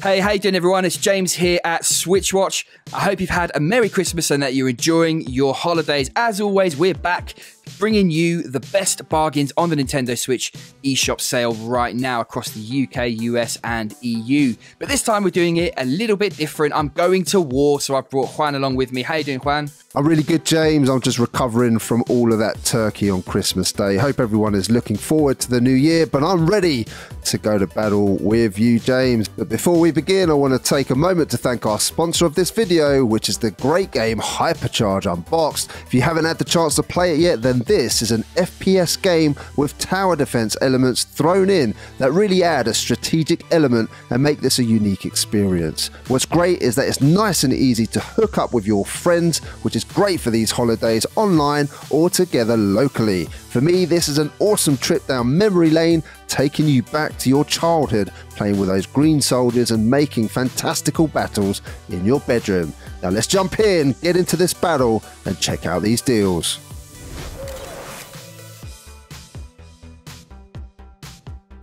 Hey, how you doing, everyone? It's James here at Switchwatch. I hope you've had a Merry Christmas and that you're enjoying your holidays. As always, we're back bringing you the best bargains on the Nintendo Switch eShop sale right now across the UK, US, and EU. But this time we're doing it a little bit different. I'm going to war, so I've brought Juan along with me. How you doing, Juan? I'm really good, James. I'm just recovering from all of that turkey on Christmas Day. Hope everyone is looking forward to the new year, but I'm ready to go to battle with you, James. But before we begin, I want to take a moment to thank our sponsor of this video, which is the great game Hypercharge Unboxed. If you haven't had the chance to play it yet, then this is an FPS game with tower defense elements thrown in that really add a strategic element and make this a unique experience. What's great is that it's nice and easy to hook up with your friends, which is great for these holidays online or together locally. For me, this is an awesome trip down memory lane, taking you back to your childhood, playing with those green soldiers and making fantastical battles in your bedroom. Now let's jump in, get into this battle, and check out these deals.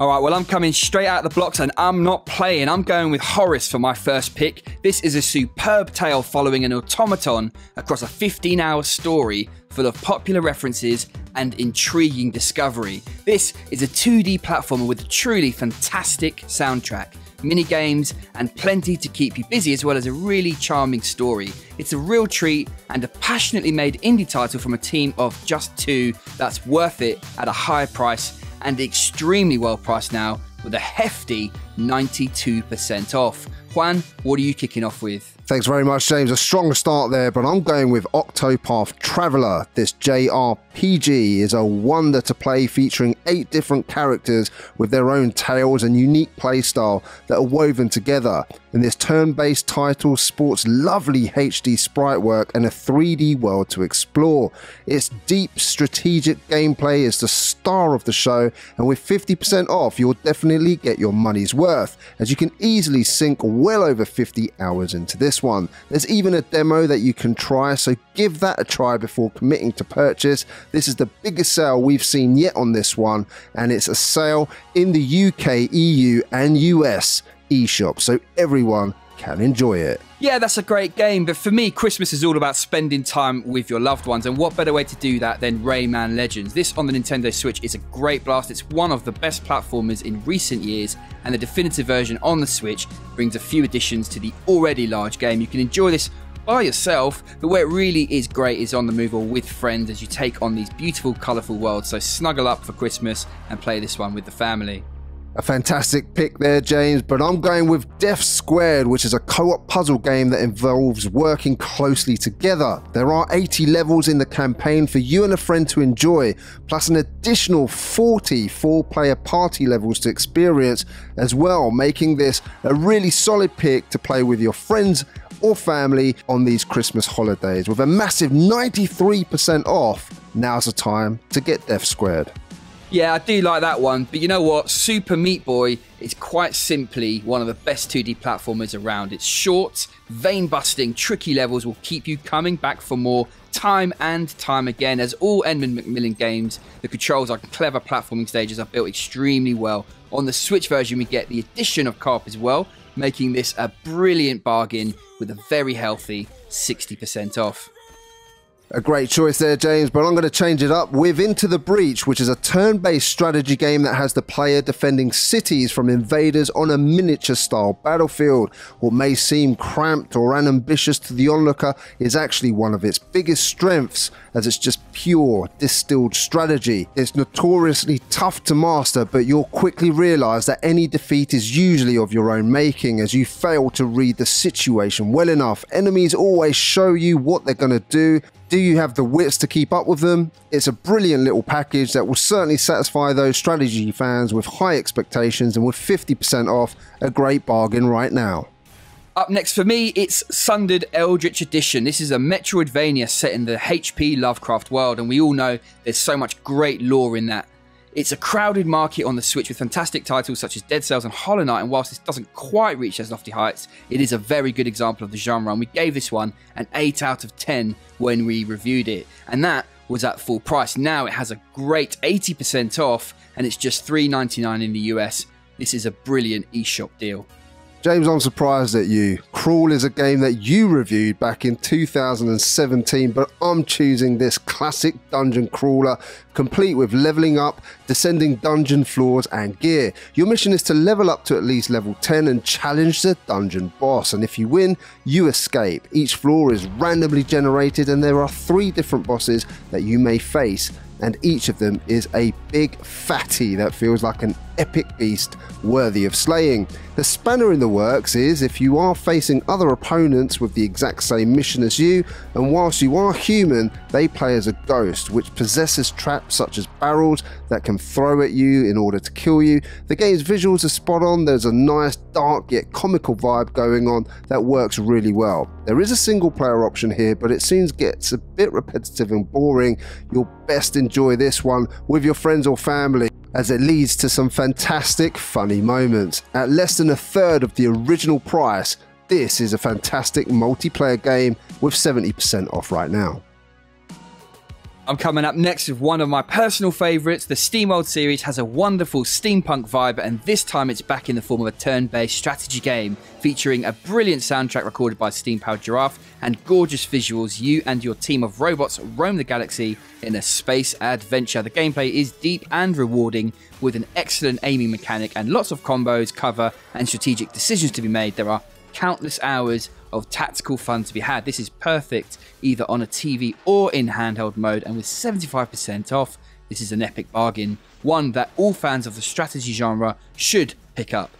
All right, well, I'm coming straight out of the blocks and I'm not playing. I'm going with Horace for my first pick. This is a superb tale following an automaton across a 15 hour story full of popular references and intriguing discovery. This is a 2D platformer with a truly fantastic soundtrack, mini games, and plenty to keep you busy, as well as a really charming story. It's a real treat and a passionately made indie title from a team of just two that's worth it at a higher price and extremely well priced now with a hefty 92% off. Juan, what are you kicking off with? Thanks very much, James. A strong start there, but I'm going with Octopath Traveler. This JRPG is a wonder to play, featuring eight different characters with their own tales and unique playstyle that are woven together. And this turn based title sports lovely HD sprite work and a 3D world to explore. Its deep strategic gameplay is the star of the show, and with 50% off, you'll definitely get your money's worth, as you can easily sink well over 50 hours into this one. There's even a demo that you can try, so give that a try before committing to purchase. This is the biggest sale we've seen yet on this one, and it's a sale in the UK, EU, and US eShop, so everyone can enjoy it. Yeah, that's a great game, but for me, Christmas is all about spending time with your loved ones, and what better way to do that than Rayman Legends? This on the Nintendo Switch is a great blast. It's one of the best platformers in recent years, and the definitive version on the Switch brings a few additions to the already large game. You can enjoy this by yourself, but where it really is great is on the move or with friends as you take on these beautiful, colourful worlds. So snuggle up for Christmas and play this one with the family. A fantastic pick there, James, but I'm going with Death Squared, which is a co op puzzle game that involves working closely together. There are 80 levels in the campaign for you and a friend to enjoy, plus an additional 40 four player party levels to experience as well, making this a really solid pick to play with your friends or family on these Christmas holidays. With a massive 93% off, now's the time to get Death Squared. Yeah, I do like that one. But you know what? Super Meat Boy is quite simply one of the best 2D platformers around. It's short, vein busting, tricky levels will keep you coming back for more time and time again. As all Edmund McMillen games, the controls on clever platforming stages are built extremely well. On the Switch version, we get the addition of carp as well, making this a brilliant bargain with a very healthy 60% off. A great choice there, James, but I'm going to change it up with Into the Breach, which is a turn based strategy game that has the player defending cities from invaders on a miniature style battlefield. What may seem cramped or unambitious to the onlooker is actually one of its biggest strengths, as it's just pure distilled strategy. It's notoriously tough to master, but you'll quickly realize that any defeat is usually of your own making as you fail to read the situation well enough. Enemies always show you what they're going to do do you have the wits to keep up with them? It's a brilliant little package that will certainly satisfy those strategy fans with high expectations and with 50% off, a great bargain right now. Up next for me, it's Sundered Eldritch Edition. This is a Metroidvania set in the HP Lovecraft world, and we all know there's so much great lore in that. It's a crowded market on the Switch with fantastic titles such as Dead Cells and Hollow Knight, and whilst this doesn't quite reach those lofty heights, it is a very good example of the genre, and we gave this one an 8 out of 10 when we reviewed it, and that was at full price. Now it has a great 80% off, and it's just $3.99 in the US. This is a brilliant eShop deal. James, I'm surprised at you. Crawl is a game that you reviewed back in 2017, but I'm choosing this classic dungeon crawler, complete with leveling up, descending dungeon floors, and gear. Your mission is to level up to at least level 10 and challenge the dungeon boss, and if you win, you escape. Each floor is randomly generated, and there are three different bosses that you may face and each of them is a big fatty that feels like an epic beast worthy of slaying. The spanner in the works is if you are facing other opponents with the exact same mission as you, and whilst you are human, they play as a ghost, which possesses traps such as barrels that can throw at you in order to kill you. The game's visuals are spot on, there's a nice, dark yet comical vibe going on that works really well. There is a single player option here, but it soon gets a bit repetitive and boring. You'll best enjoy this one with your friends or family as it leads to some fantastic funny moments. At less than a third of the original price, this is a fantastic multiplayer game with 70% off right now. I'm coming up next with one of my personal favourites. The SteamWorld series has a wonderful steampunk vibe, and this time it's back in the form of a turn based strategy game featuring a brilliant soundtrack recorded by Steam Powered Giraffe and gorgeous visuals. You and your team of robots roam the galaxy in a space adventure. The gameplay is deep and rewarding with an excellent aiming mechanic and lots of combos, cover, and strategic decisions to be made. There are countless hours of tactical fun to be had. This is perfect either on a TV or in handheld mode, and with 75% off, this is an epic bargain, one that all fans of the strategy genre should pick up.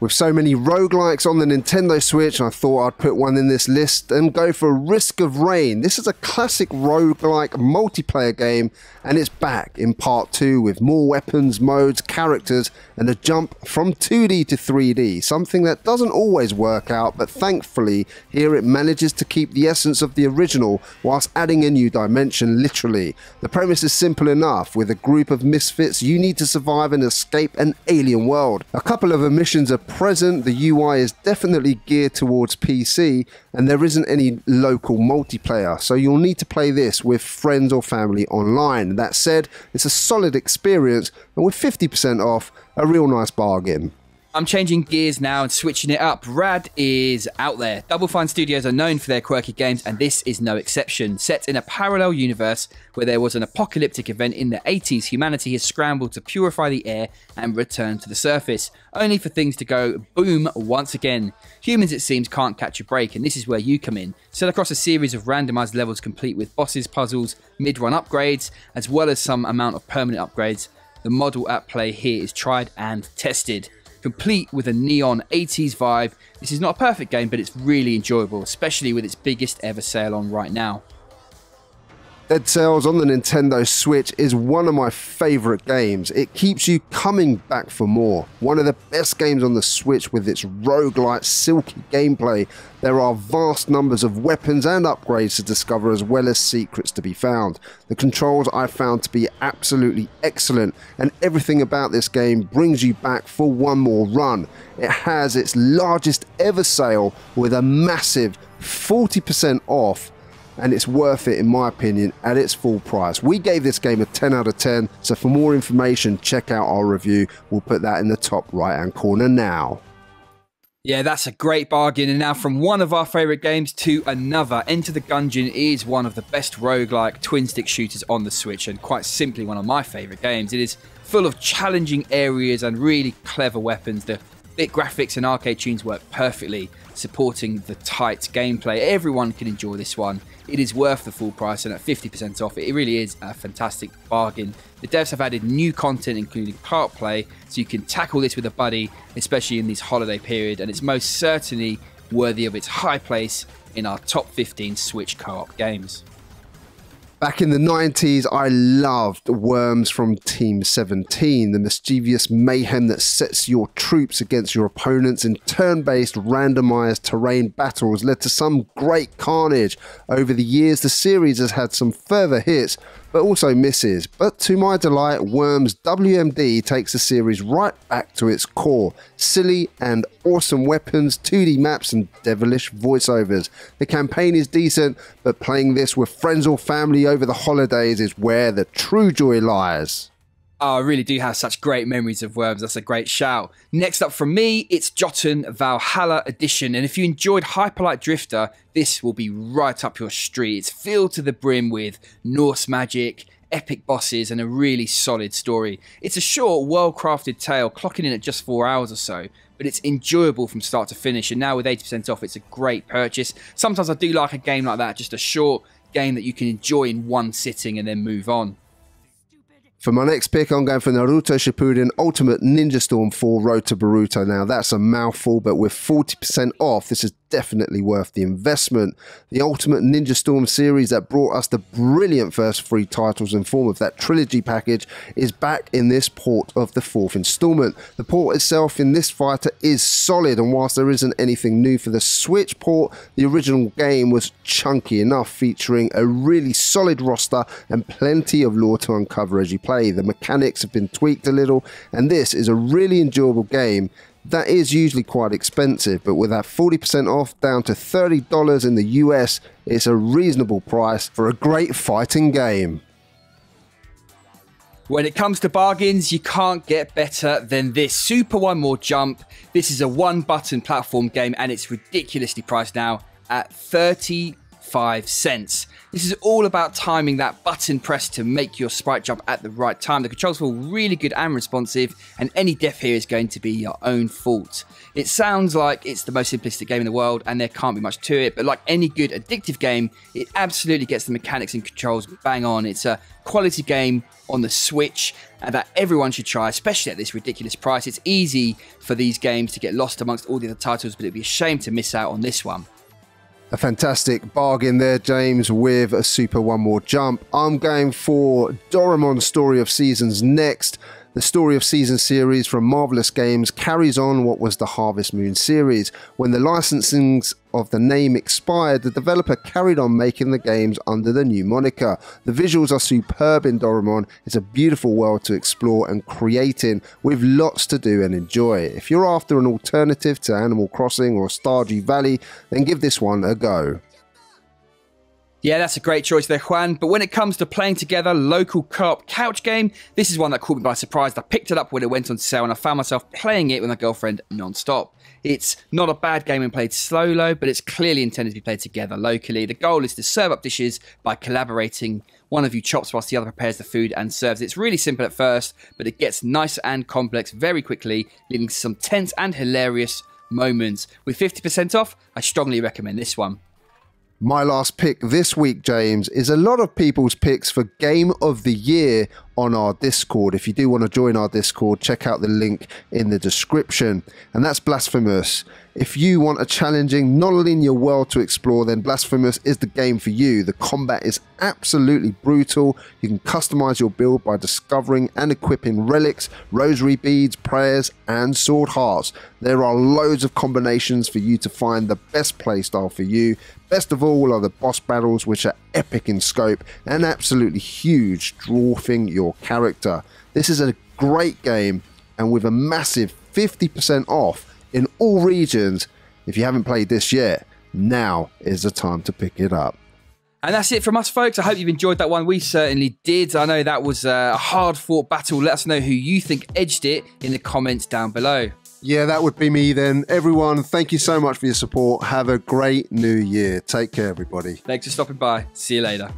With so many roguelikes on the Nintendo Switch, I thought I'd put one in this list and go for Risk of Rain. This is a classic roguelike multiplayer game, and it's back in part 2 with more weapons, modes, characters, and a jump from 2D to 3D. Something that doesn't always work out, but thankfully, here it manages to keep the essence of the original whilst adding a new dimension, literally. The premise is simple enough. With a group of misfits, you need to survive and escape an alien world. A couple of emissions are present, the UI is definitely geared towards PC, and there isn't any local multiplayer, so you'll need to play this with friends or family online. That said, it's a solid experience, and with 50% off, a real nice bargain. I'm changing gears now and switching it up. Rad is out there. Double Fine Studios are known for their quirky games, and this is no exception. Set in a parallel universe where there was an apocalyptic event in the 80s, humanity has scrambled to purify the air and return to the surface, only for things to go boom once again. Humans, it seems, can't catch a break, and this is where you come in. Set across a series of randomized levels complete with bosses, puzzles, mid run upgrades, as well as some amount of permanent upgrades. The model at play here is tried and tested complete with a neon 80s vibe. This is not a perfect game, but it's really enjoyable, especially with its biggest ever sale on right now. Dead Cells on the Nintendo Switch is one of my favourite games. It keeps you coming back for more. One of the best games on the Switch with its roguelite, silky gameplay. There are vast numbers of weapons and upgrades to discover as well as secrets to be found. The controls I found to be absolutely excellent and everything about this game brings you back for one more run. It has its largest ever sale with a massive 40% off and it's worth it in my opinion at its full price. We gave this game a 10 out of 10, so for more information, check out our review. We'll put that in the top right hand corner now. Yeah, that's a great bargain. And now, from one of our favourite games to another, Enter the Gungeon is one of the best roguelike twin stick shooters on the Switch, and quite simply one of my favourite games. It is full of challenging areas and really clever weapons. The bit graphics and arcade tunes work perfectly, supporting the tight gameplay. Everyone can enjoy this one. It is worth the full price and at 50% off. It really is a fantastic bargain. The devs have added new content including part play so you can tackle this with a buddy especially in this holiday period and it's most certainly worthy of its high place in our top 15 switch co-op games Back in the 90s, I loved Worms from Team 17, the mischievous mayhem that sets your troops against your opponents in turn based randomized terrain battles led to some great carnage. Over the years, the series has had some further hits, but also misses. But to my delight, Worms WMD takes the series right back to its core silly and awesome weapons, 2D maps, and devilish voiceovers. The campaign is decent, but playing this with friends or family over the holidays is where the true joy lies. Oh, I really do have such great memories of Worms. That's a great shout. Next up from me, it's Jotun Valhalla Edition. And if you enjoyed Hyper Light Drifter, this will be right up your street. It's filled to the brim with Norse magic, epic bosses, and a really solid story. It's a short, well crafted tale, clocking in at just four hours or so, but it's enjoyable from start to finish. And now with 80% off, it's a great purchase. Sometimes I do like a game like that, just a short game that you can enjoy in one sitting and then move on. For my next pick, I'm going for Naruto Shippuden Ultimate Ninja Storm 4 Road to Boruto. Now, that's a mouthful, but with 40% off, this is definitely worth the investment. The Ultimate Ninja Storm series that brought us the brilliant first three titles in form of that trilogy package is back in this port of the fourth installment. The port itself in this fighter is solid, and whilst there isn't anything new for the Switch port, the original game was chunky enough, featuring a really solid roster and plenty of lore to uncover as you play. The mechanics have been tweaked a little, and this is a really enjoyable game that is usually quite expensive, but with that 40% off down to $30 in the US, it's a reasonable price for a great fighting game. When it comes to bargains, you can't get better than this. Super One More Jump. This is a one button platform game and it's ridiculously priced now at 35 cents. This is all about timing that button press to make your sprite jump at the right time. The controls feel really good and responsive, and any death here is going to be your own fault. It sounds like it's the most simplistic game in the world, and there can't be much to it, but like any good addictive game, it absolutely gets the mechanics and controls bang on. It's a quality game on the Switch and that everyone should try, especially at this ridiculous price. It's easy for these games to get lost amongst all the other titles, but it'd be a shame to miss out on this one. A fantastic bargain there, James, with a super one more jump. I'm going for Doraemon Story of Seasons next. The Story of season series from Marvelous Games carries on what was the Harvest Moon series. When the licensings of the name expired, the developer carried on making the games under the new moniker. The visuals are superb in Doraemon. It's a beautiful world to explore and create in, with lots to do and enjoy. If you're after an alternative to Animal Crossing or Stardew Valley, then give this one a go. Yeah, that's a great choice there, Juan. But when it comes to playing together local co-op couch game, this is one that caught me by surprise. I picked it up when it went on sale and I found myself playing it with my girlfriend non-stop. It's not a bad game when played solo, but it's clearly intended to be played together locally. The goal is to serve up dishes by collaborating. One of you chops whilst the other prepares the food and serves. It's really simple at first, but it gets nice and complex very quickly, leading to some tense and hilarious moments. With 50% off, I strongly recommend this one. My last pick this week, James, is a lot of people's picks for Game of the Year on our Discord. If you do want to join our Discord, check out the link in the description. And that's Blasphemous. If you want a challenging, non-linear world to explore, then Blasphemous is the game for you. The combat is absolutely brutal. You can customize your build by discovering and equipping relics, rosary beads, prayers, and sword hearts. There are loads of combinations for you to find the best playstyle for you. Best of all are the boss battles, which are epic in scope and absolutely huge, dwarfing your character. This is a great game, and with a massive 50% off in all regions. If you haven't played this yet, now is the time to pick it up. And that's it from us, folks. I hope you've enjoyed that one. We certainly did. I know that was uh, a hard fought battle. Let us know who you think edged it in the comments down below. Yeah, that would be me then. Everyone, thank you so much for your support. Have a great new year. Take care, everybody. Thanks for stopping by. See you later.